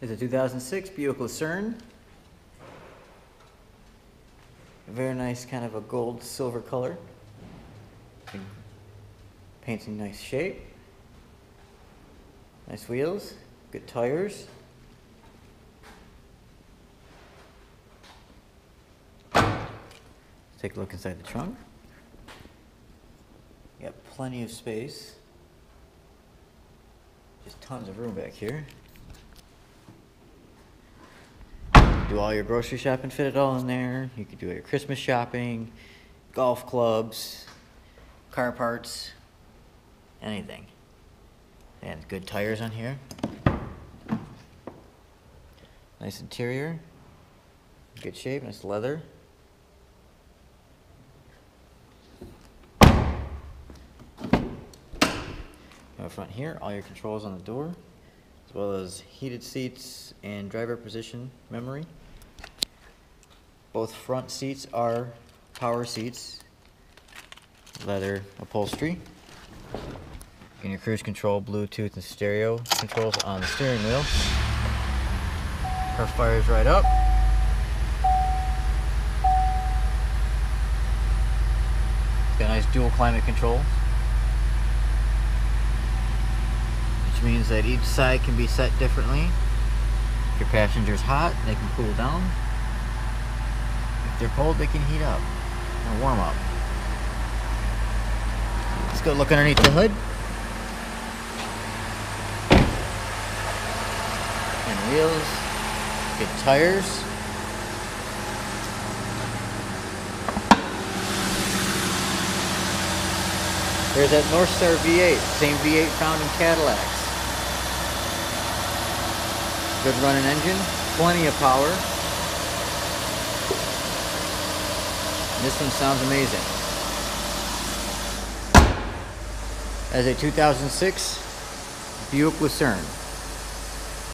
is a 2006 Buick Lucerne. A very nice kind of a gold silver color. Paint's in nice shape. Nice wheels, good tires. Take a look inside the trunk. You got plenty of space. Just tons of room back here. Do all your grocery shopping, fit it all in there. You could do your Christmas shopping, golf clubs, car parts, anything. And good tires on here. Nice interior. Good shape, nice leather. Up front here, all your controls on the door, well as heated seats and driver position memory. Both front seats are power seats, leather upholstery. And your cruise control, Bluetooth, and stereo controls on the steering wheel. Car fires right up. It's got nice dual climate control. Which means that each side can be set differently. If your passenger's hot, they can cool down. If they're cold, they can heat up and warm up. Let's go look underneath the hood. And wheels. Good tires. There's that Northstar V8, same V8 found in Cadillacs. Good running engine, plenty of power. This one sounds amazing. As a 2006 Buick Lucerne.